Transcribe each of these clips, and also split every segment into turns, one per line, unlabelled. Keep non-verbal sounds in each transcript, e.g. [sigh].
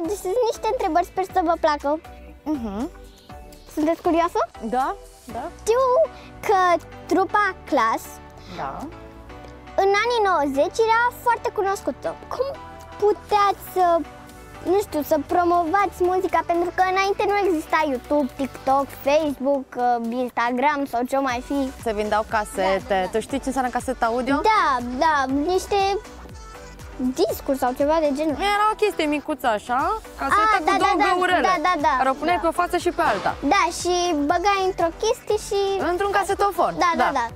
adresez niște întrebări, sper să vă placă.
Mhm.
Sunteți curioasă?
Da, da,
Știu că trupa Clas
da.
în anii 90 era foarte cunoscută. Cum puteați să, nu știu, să promovați muzica? Pentru că înainte nu exista YouTube, TikTok, Facebook, uh, Instagram sau ce mai fi.
Se vindeau casete.
Da, da, da.
Tu știi ce înseamnă casetă audio?
Da, da, niște discuri sau ceva de genul.
Era o chestie micuță așa, casetă
Ah,
cu
da,
două
da, da,
găurele,
da, da, da.
care o puneai
Da.
pe o față și pe alta.
Da, și băgai într-o chestie și...
Într-un casetofon.
Da, da, da.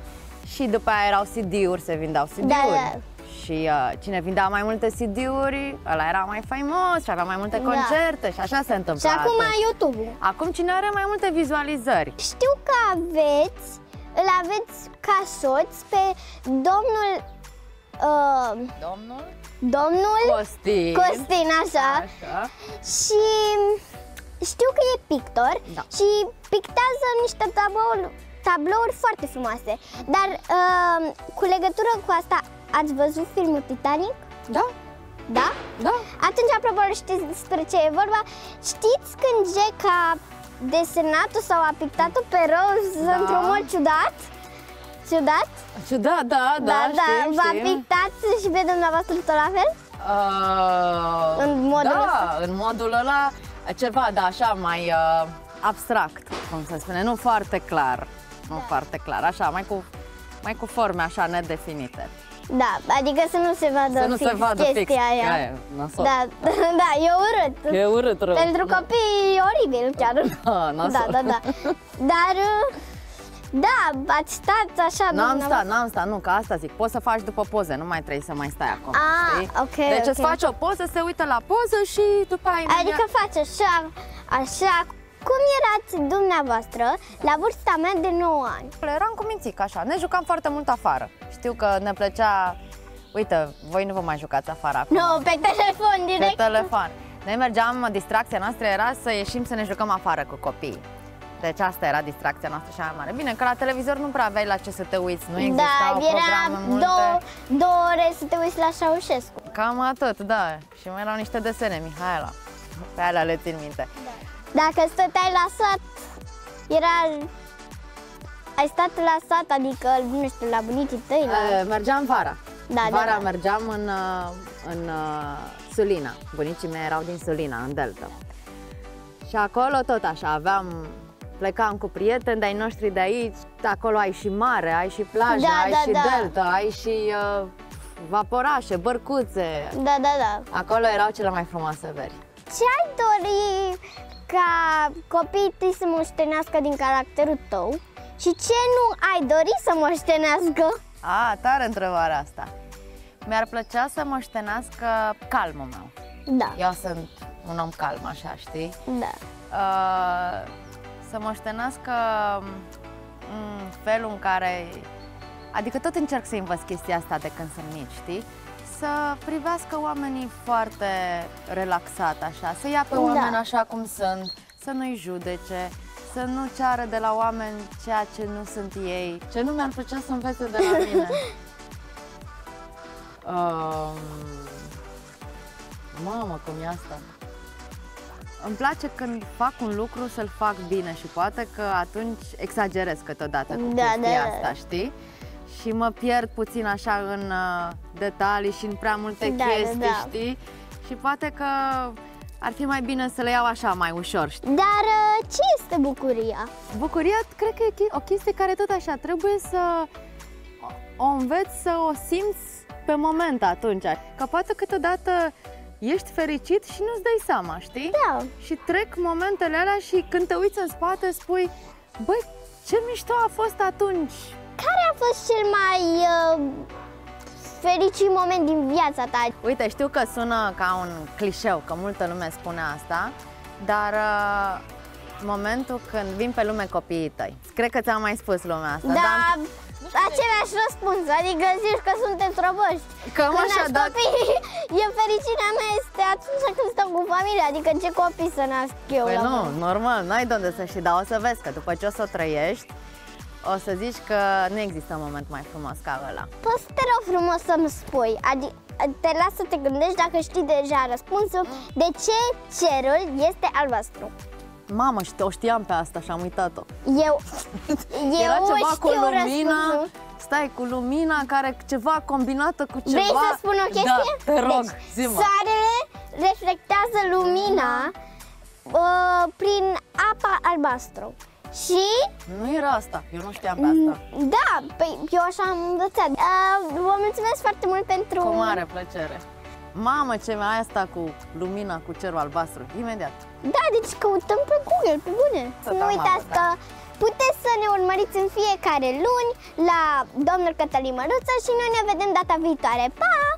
Și după aia erau CD-uri, se vindeau CD-uri.
Da, da.
Și uh, cine vindea mai multe CD-uri, ăla era mai faimos și avea mai multe
Da.
concerte și așa se
Și
întâmpla.
acum
atunci.
YouTube-ul.
Acum cine are mai multe vizualizări?
Știu că aveți, îl aveți ca soț pe domnul... Uh,
Domnul
domnul
Costin.
Costin, așa.
Așa.
Și știu că e pictor
Da.
și pictează niște tablouri, tablouri foarte frumoase. Dar uh, cu legătură cu asta, ați văzut filmul Titanic?
Da,
Da?
da.
Atunci, apropo, știți despre ce e vorba? Știți când Jack a desenat-o sau a pictat-o pe Rose
Da.
într-un mod ciudat? Ciudat?
Da, da, da,
da, da.
știm,
V-a
știm.
Pictat și pe dumneavoastră tot la fel?
Uh,
În modul
da,
ăsta?
în modul ăla, ceva, da, așa, mai uh, abstract, cum se spune, nu foarte clar, nu
Da.
foarte clar, așa, mai cu, mai cu forme așa nedefinite.
Da, adică să nu se vadă
Să nu
fix
se vadă
chestia
fix.
aia.
Aia, nasol.
Da, [laughs] da, e urât.
E urât rău.
Pentru copii e oribil chiar. [laughs]
Da, nasol.
Da, da, da. Dar, uh, da, ați stat așa
N-am stat,
dumneavoastră.
n-am stat, nu, că asta zic, poți să faci după poze, nu mai trebuie să mai stai acolo,
Ah,
știi?
ok,
Deci îți
ok.
faci o poză, se uită la poză și după aia imediat-
Adică faci așa, așa. Cum erați dumneavoastră la vârsta mea de 9 ani?
Eram cu mințic, așa, ne jucam foarte mult afară. Știu că ne plăcea, uite, voi nu vă mai jucați afară acum.
Nu, pe telefon
Pe
direct.
telefon. Noi mergeam, distracția noastră era să ieșim să ne jucăm afară cu copiii. Deci asta era distracția noastră cea mai mare. Bine, că la televizor nu prea aveai la ce să te uiți, nu
da,
existau
era
programe multe.
două, două ore să te uiți la Ceausescu.
Cam atât, da. Și mai erau niște desene, Mihaela. Pe alea le țin minte.
Dacă stăteai la sat, era... Ai stat la sat, adică, nu știu, la bunicii tăi, la...
E, Mergeam vara.
Da, da,
vara
da.
mergeam în, uh, în uh, Sulina. Bunicii mei erau din Sulina, în Delta. Și acolo tot așa, aveam plecam cu prieteni de-ai noștri de aici, acolo ai și mare, ai și plajă,
Da,
ai
da,
și
da.
delta, ai și uh, vaporașe, bărcuțe.
Da, da, da.
Acolo erau cele mai frumoase veri.
Ce ai dori ca copiii tăi să moștenească din caracterul tău și ce nu ai dori să moștenească?
A, tare întrebarea asta. Mi-ar plăcea să moștenească calmul meu.
Da,
Eu sunt un om calm, așa, știi?
da.
Uh, să moștenească mm, felul în care... Adică tot încerc să învăț chestia asta de când sunt mici, știi? Să privească oamenii foarte relaxat, așa, să ia pe
Da.
oameni așa cum sunt, să nu-i judece, să nu ceară de la oameni ceea ce nu sunt ei. Ce nu mi-ar plăcea să învețe de la mine? [laughs] um, mamă, cum e asta? Îmi place când fac un lucru să-l fac bine și poate că atunci exagerez câteodată cu
Da,
chestia
da, da.
asta, știi? Și mă pierd puțin așa în uh, detalii și în prea multe
Da, da,
chestii,
da.
știi? Și poate că ar fi mai bine să le iau așa mai ușor, știi?
Dar uh, ce este bucuria?
Bucuria, cred că e chi- o chestie care tot așa trebuie să o- o înveți să o simți pe moment atunci. Că poate câteodată ești fericit și nu-ți dai seama, știi?
Da,
Și trec momentele alea și când te uiți în spate spui Băi, ce mișto a fost atunci!
care a fost cel mai uh, fericit moment din viața ta?
Uite, știu că sună ca un clișeu, că multă lume spune asta Dar uh, momentul când vin pe lume copiii tăi Cred că ți-am mai spus lumea asta
Da,
dar
același răspuns, adică zici că sunteți roboști.
Cam
Când
așa,
naști
da.
copii, [laughs] e fericirea mea este atunci când stau cu familia, adică ce copii să nasc eu
Păi
la
nu,
vârstă.
normal, n-ai de unde să știi, dar o să vezi că după ce o să o trăiești o să zici că nu există un moment mai frumos ca ăla.
Poți să te rog frumos să-mi spui, adică te las să te gândești dacă știi deja răspunsul. De ce cerul este albastru?
Mamă, și o știam pe asta și am uitat-o.
Eu, [laughs] eu
Era ceva cu
știu
lumina,
răspunsul.
stai, cu lumina care ceva combinată cu ceva.
Vrei să spun o chestie?
Da, te rog,
deci,
zi-mă.
soarele reflectează lumina uh, prin apa albastru. Și
Nu era asta, eu nu știam pe asta.
Da, păi eu așa am învățat. Uh, vă mulțumesc foarte mult pentru...
Cu mare plăcere. Mamă, ce mai asta cu lumina, cu cerul albastru. Imediat.
Da, deci căutăm pe Google, pe bune.
Tot
nu
am
uitați
avut,
că puteți să ne urmăriți în fiecare luni la domnul Cătălin Măruță și noi ne vedem data viitoare. Pa!